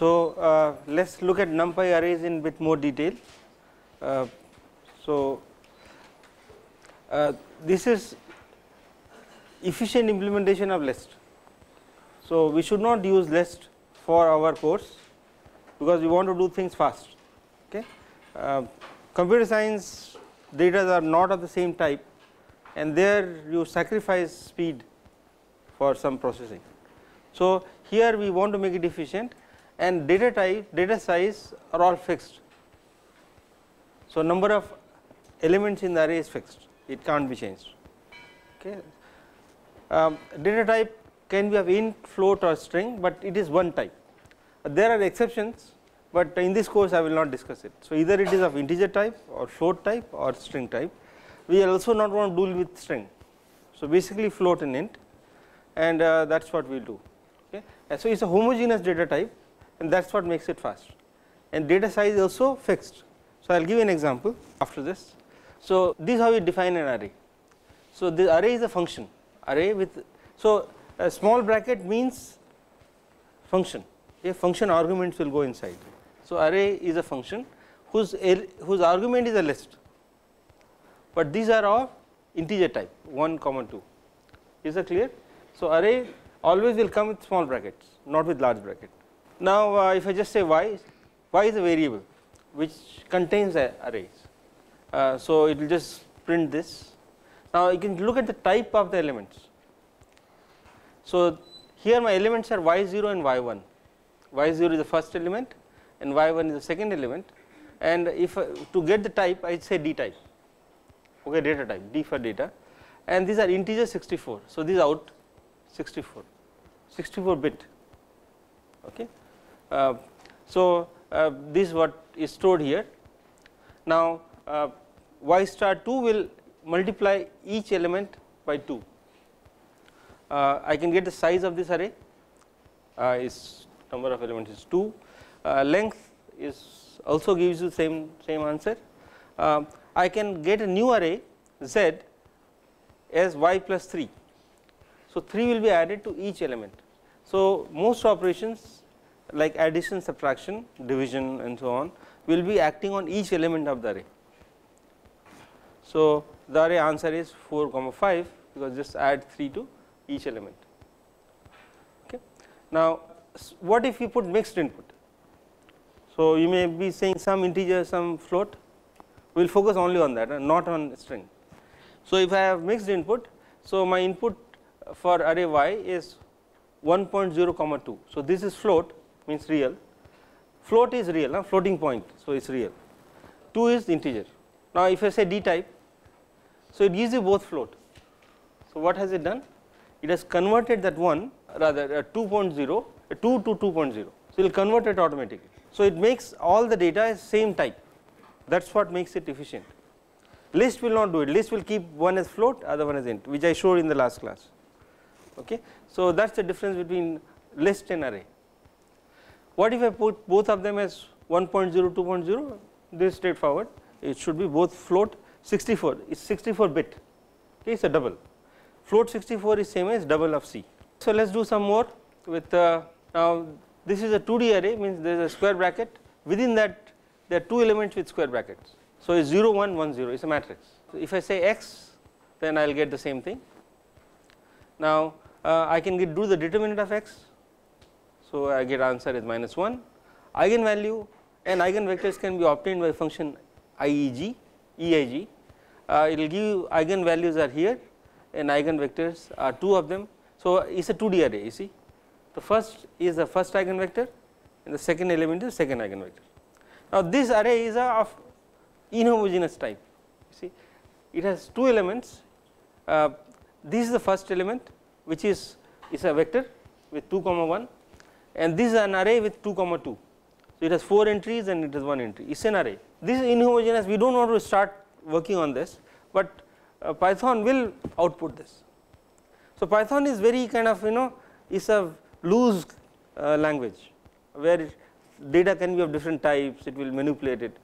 So, uh, let us look at NumPy arrays in bit more detail. Uh, so, uh, this is efficient implementation of list. So, we should not use list for our course because we want to do things fast. Okay. Uh, computer science data are not of the same type and there you sacrifice speed for some processing. So, here we want to make it efficient and data type data size are all fixed. So, number of elements in the array is fixed it cannot be changed. Okay. Um, data type can be of int, float or string, but it is one type. There are exceptions, but in this course I will not discuss it. So, either it is of integer type or float type or string type. We also not want to deal with string. So, basically float and int and uh, that is what we will do. Okay. So, it is a homogeneous data type and that is what makes it fast and data size is also fixed. So, I will give you an example after this. So, this is how we define an array. So, the array is a function array with so a small bracket means function a function arguments will go inside. So, array is a function whose whose argument is a list, but these are of integer type 1 comma 2 is that clear. So, array always will come with small brackets not with large bracket. Now, uh, if I just say y, y is a variable which contains arrays. Uh, so, it will just print this. Now, you can look at the type of the elements. So, here my elements are y0 and y1, y0 is the first element and y1 is the second element and if uh, to get the type I say d type, okay data type, d for data and these are integer 64. So, this out 64, 64 bit. Okay. Uh, so, uh, this is what is stored here. Now, uh, y star 2 will multiply each element by 2. Uh, I can get the size of this array is number of elements is 2, uh, length is also gives you same same answer. I can get a new array z as y plus 3. So, 3 will be added to each element. So, most operations like addition, subtraction, division and so on will be acting on each element of the array. So, the array answer is 4 comma 5 because just add 3 to each element. Okay. Now, what if we put mixed input? So, you may be saying some integer some float we will focus only on that and not on string. So, if I have mixed input, so my input for array y is 1.0 comma 2. So, this is float means real, float is real, huh? floating point, so it is real, 2 is integer. Now, if I say d type, so it gives you both float. So, what has it done? It has converted that one rather uh, 2.0, uh, 2 to 2.0, so it will convert it automatically. So, it makes all the data same type that is what makes it efficient. List will not do it, list will keep one as float other one as int which I showed in the last class. Okay. So, that is the difference between list and array. What if I put both of them as 1.0, 2.0 this is straightforward it should be both float 64 it is 64 bit okay, it is a double float 64 is same as double of C. So, let us do some more with uh, now this is a 2D array means there is a square bracket within that there are two elements with square brackets. So, it's 0 1 1 0 is a matrix. So, if I say x then I will get the same thing. Now, uh, I can get do the determinant of x. So, I get answer is minus 1 eigenvalue and eigenvectors can be obtained by function IEG EIG uh, it will give eigenvalues are here and eigenvectors are two of them. So, it is a 2D array you see. The first is the first eigenvector and the second element is the second eigenvector. Now, this array is of inhomogeneous type you see. It has two elements. Uh, this is the first element which is is a vector with 2 comma 1 and this is an array with 2 comma 2. So, it has 4 entries and it has 1 entry it is an array this is inhomogeneous we do not want to start working on this, but uh, Python will output this. So, Python is very kind of you know is a loose uh, language where data can be of different types it will manipulate it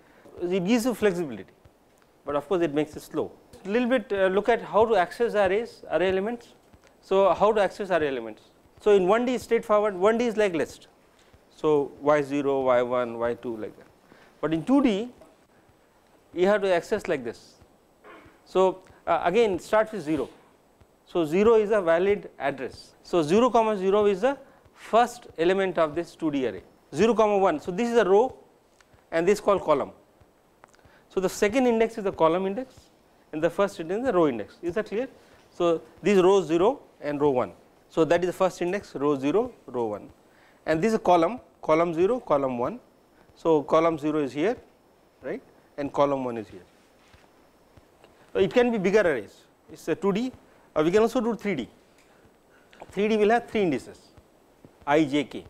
it gives you flexibility, but of course it makes it slow. A little bit uh, look at how to access arrays array elements. So, how to access array elements. So, in 1D straightforward 1D is like list. So, y 0, y 1, y 2 like that, but in 2D you have to access like this. So, uh, again start with 0. So, 0 is a valid address. So, 0 comma 0 is the first element of this 2D array 0 comma 1. So, this is a row and this is called column. So, the second index is the column index and the first index is the row index is that clear. So, these rows 0 and row 1. So, that is the first index row 0 row 1 and this is a column column 0 column 1. So, column 0 is here right and column 1 is here. So, it can be bigger arrays it is a 2D or uh, we can also do 3D. 3D will have 3 indices i, j, k.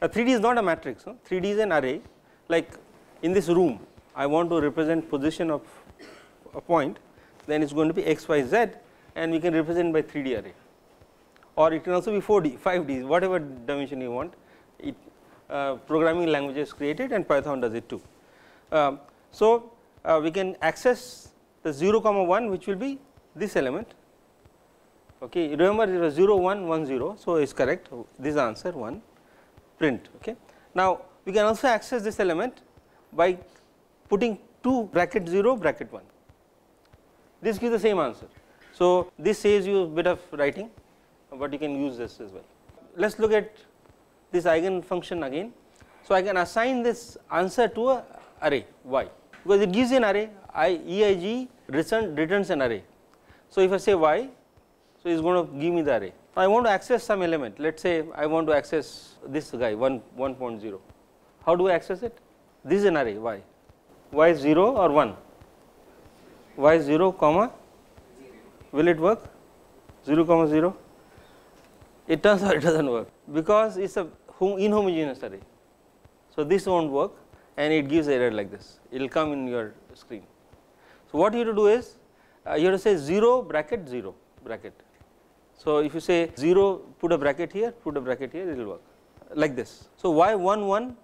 Now, 3D is not a matrix, no? 3D is an array like in this room I want to represent position of a point then it is going to be x, y, z and we can represent by 3D array or it can also be 4D, 5D whatever dimension you want. It uh, programming languages created and Python does it too. Um, so, uh, we can access the 0 comma 1 which will be this element. Okay remember it was 0 1 1 0 so is correct. This answer 1 print okay. Now we can also access this element by putting 2 bracket 0 bracket 1 this gives the same answer. So this saves you a bit of writing but you can use this as well let us look at this eigen function again so i can assign this answer to a array y because it gives an array i eig return, returns an array so if i say y so, it is going to give me the array. I want to access some element, let us say I want to access this guy 1 1.0. How do I access it? This is an array y, y is 0 or 1, y is 0 comma, will it work 0 comma 0? It turns out it does not work because it is a inhomogeneous array. So, this will not work and it gives error like this, it will come in your screen. So, what you have to do is uh, you have to say 0 bracket 0 bracket so, if you say 0 put a bracket here put a bracket here it will work like this. So, y 1 1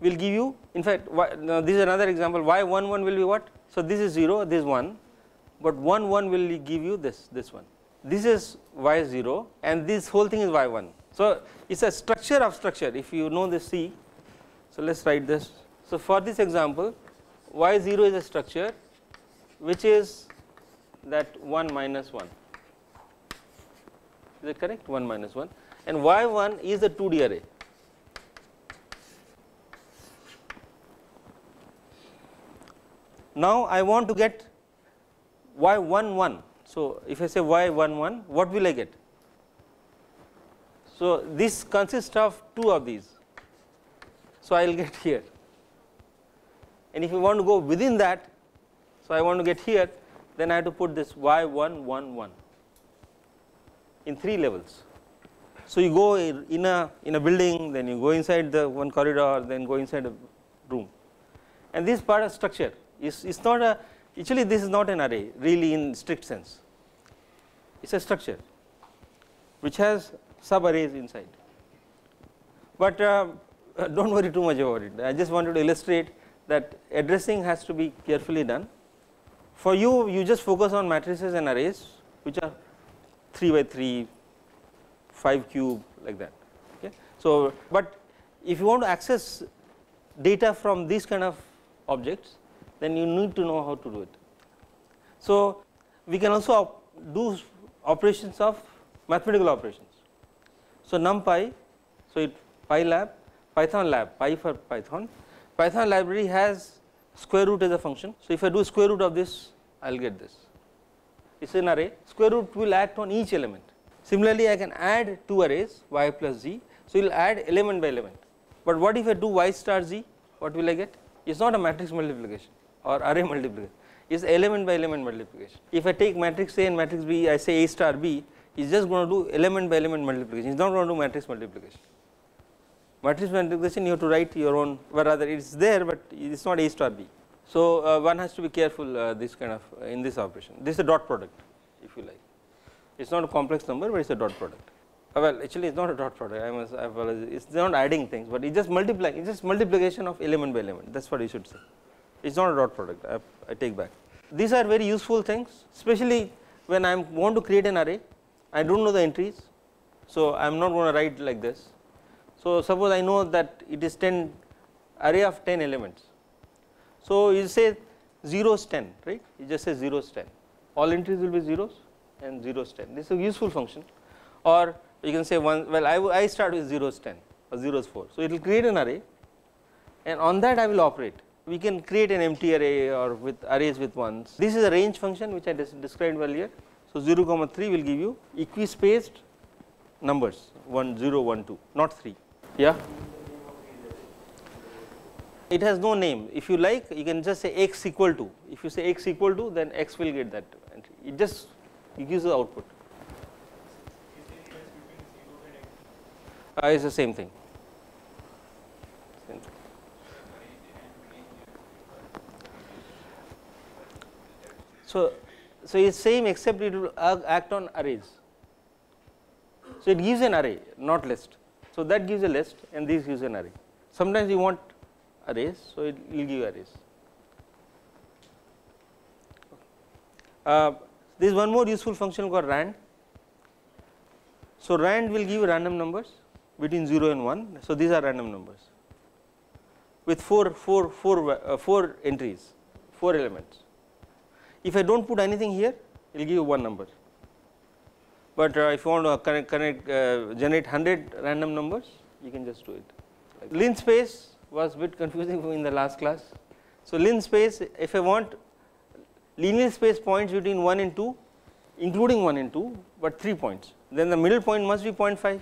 will give you in fact y, now this is another example y 1 1 will be what. So, this is 0 this 1 but 1 1 will give you this this one this is y 0 and this whole thing is y 1. So, it is a structure of structure if you know this C. So, let us write this. So, for this example y 0 is a structure which is that 1 minus 1 is that correct 1 minus 1 and y 1 is the 2D array. Now, I want to get y 1 1. So, if I say y 1 1 what will I get? So, this consists of two of these. So, I will get here and if you want to go within that. So, I want to get here then I have to put this y 1 1 1 in 3 levels. So, you go in a in a building then you go inside the one corridor then go inside a room and this part of structure is, is not a actually this is not an array really in strict sense it is a structure which has sub arrays inside. But uh, do not worry too much about it I just wanted to illustrate that addressing has to be carefully done. For you you just focus on matrices and arrays which are 3 by 3, 5 cube like that. Okay. So, but if you want to access data from these kind of objects then you need to know how to do it. So, we can also op do operations of mathematical operations. So, numpy, so it pylab, python lab, py for python, python library has square root as a function. So, if I do square root of this I will get this it is an array square root will act on each element. Similarly, I can add two arrays y plus z. So, you will add element by element, but what if I do y star z what will I get? It is not a matrix multiplication or array multiplication is element by element multiplication. If I take matrix A and matrix B I say A star B is just going to do element by element multiplication it is not going to do matrix multiplication. Matrix multiplication you have to write your own but rather it is there but it is not A star B. So, uh, one has to be careful uh, this kind of uh, in this operation this is a dot product if you like it is not a complex number, but it is a dot product. Uh, well actually it is not a dot product I must apologize it is not adding things, but it just multiplying it is just multiplication of element by element that is what you should say it is not a dot product I, I take back. These are very useful things especially when I'm want to create an array I do not know the entries. So, I am not going to write like this. So, suppose I know that it is 10 array of 10 elements. So, you say zeros 10 right you just say zeros 10 all entries will be zeros and zeros 10 this is a useful function or you can say one well I, I start with zeros 10 or zeros 4. So, it will create an array and on that I will operate we can create an empty array or with arrays with ones. This is a range function which I described earlier. So, 0 comma 3 will give you equispaced numbers 1 0 1 2 not 3 yeah? It has no name. If you like you can just say x equal to. If you say x equal to then x will get that entry. It just it gives the output. Uh, it's the same thing So, so it is same except it will act on arrays. So, it gives an array not list. So, that gives a list and this gives an array. Sometimes you want arrays, so it will give arrays. Uh, there is one more useful function called rand. So, rand will give random numbers between 0 and 1. So, these are random numbers with 4, 4, 4, uh, 4 entries, 4 elements. If I do not put anything here, it will give you one number. But uh, if you want to connect, connect uh, generate 100 random numbers, you can just do it. Like linspace was a bit confusing in the last class. So, Lin space, if I want linear space points between 1 and 2, including 1 and 2, but 3 points, then the middle point must be 0.5,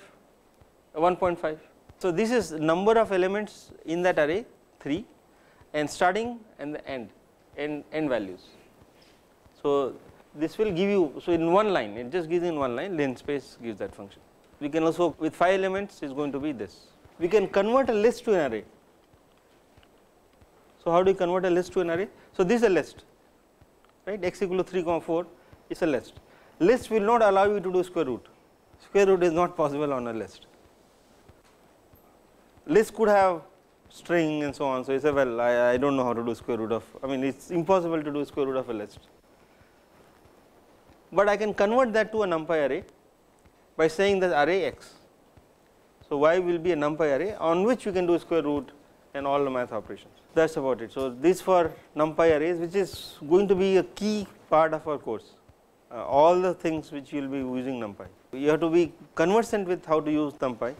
uh, 1.5. So, this is number of elements in that array 3 and starting and the end, end, end values. So, this will give you, so in one line it just gives in one line linspace gives that function. We can also with 5 elements is going to be this. We can convert a list to an array. So, how do you convert a list to an array? So, this is a list right x equal to 3 comma 4 is a list. List will not allow you to do square root, square root is not possible on a list. List could have string and so on. So, you say well I, I do not know how to do square root of I mean it is impossible to do square root of a list but I can convert that to a numpy array by saying that array x. So, y will be a numpy array on which you can do square root and all the math operations that is about it. So, this for numpy arrays which is going to be a key part of our course uh, all the things which you will be using numpy. You have to be conversant with how to use numpy